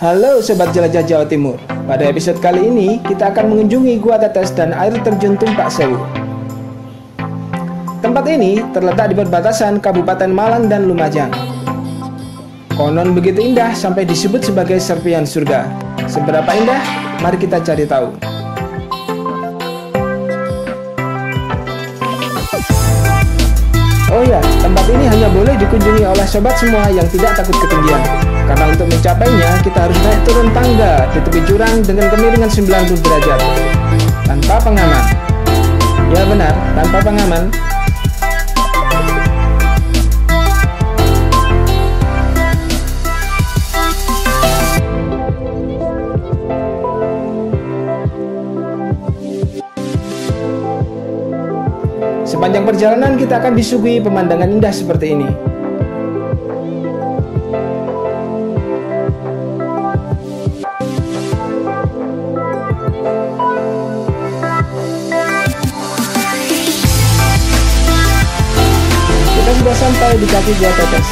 Halo Sobat Jelajah Jawa Timur. Pada episode kali ini kita akan mengunjungi Gua Tetes dan air terjun Tumpak Sewu. Tempat ini terletak di perbatasan Kabupaten Malang dan Lumajang. Konon begitu indah sampai disebut sebagai serpian surga. Seberapa indah? Mari kita cari tahu. Oh ya, tempat ini hanya boleh dikunjungi oleh sobat semua yang tidak takut ketinggian. Karena untuk mencapainya, kita harus naik turun tangga di tepi jurang dengan kemiringan 90 derajat. Tanpa pengaman. Ya benar, tanpa pengaman, Sepanjang perjalanan kita akan disuguhi pemandangan indah seperti ini. Sudah sampai di kaki Gua Tetes.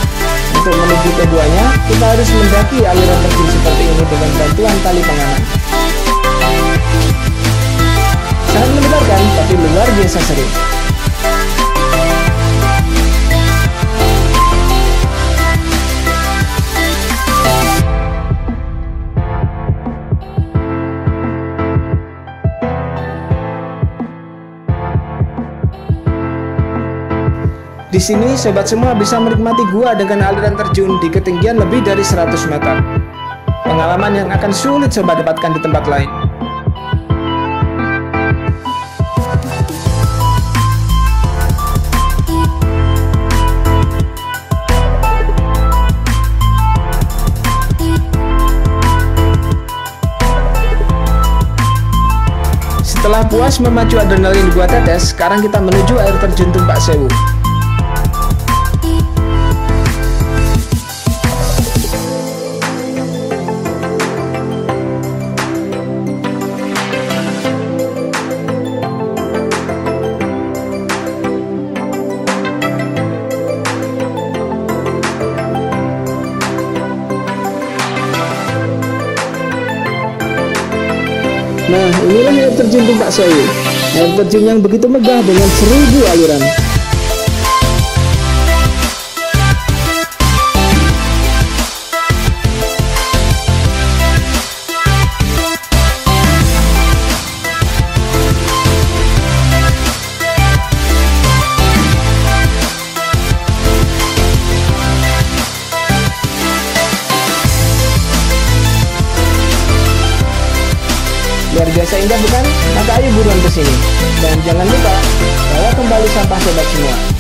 Untuk menuju ke guanya, kita harus mendaki aliran terjun seperti ini dengan bantuan tali pengaman. Sangat menyegarkan, tapi luar biasa seru. Di sini sobat semua bisa menikmati gua dengan aliran terjun di ketinggian lebih dari 100 meter. Pengalaman yang akan sulit sobat dapatkan di tempat lain. Setelah puas memacu adrenalin gua tetes, sekarang kita menuju air terjun Tumpak Sewu. Nah, inilah air terjun Tumpak Sewu. Air terjun yang begitu megah dengan seribu aliran. Luar biasa indah bukan? Maka ayo buruan ke sini. Dan jangan lupa bawa kembali sampah sobat semua.